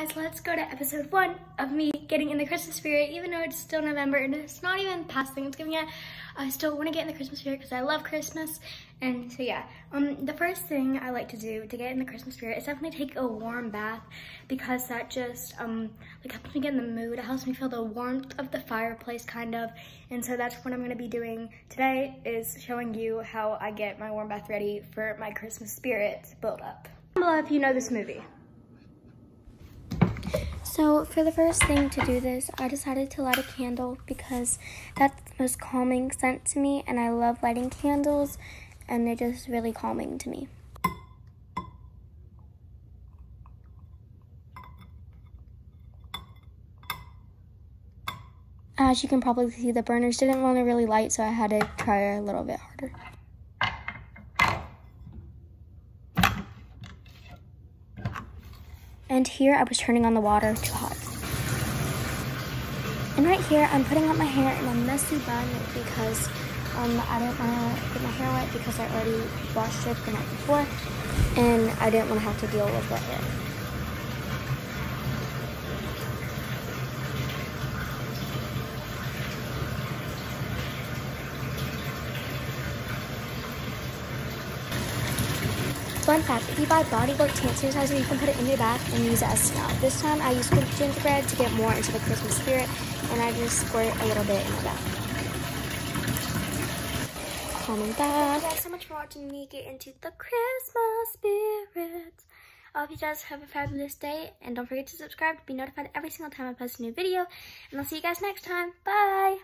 guys, let's go to episode one of me getting in the Christmas spirit, even though it's still November and it's not even past Thanksgiving yet. I still want to get in the Christmas spirit because I love Christmas. And so yeah, um, the first thing I like to do to get in the Christmas spirit is definitely take a warm bath because that just um, like helps me get in the mood. It helps me feel the warmth of the fireplace kind of. And so that's what I'm going to be doing today is showing you how I get my warm bath ready for my Christmas spirit build up. Below if you know this movie. So for the first thing to do this, I decided to light a candle because that's the most calming scent to me and I love lighting candles and they're just really calming to me. As you can probably see, the burners didn't want to really light, so I had to try a little bit harder. And here I was turning on the water too hot. And right here, I'm putting up my hair in a messy bun because um, I didn't want to get my hair wet because I already washed it the night before. And I didn't want to have to deal with wet hair. Fun fact, if you buy Bodywork Tank Sanitizer, you can put it in your bath and use it as smell. This time I used gingerbread to get more into the Christmas spirit, and I just squirt a little bit in my bath. Calming bath. Thank you guys so much for watching me get into the Christmas spirit. I hope you guys have a fabulous day, and don't forget to subscribe to be notified every single time I post a new video, and I'll see you guys next time. Bye!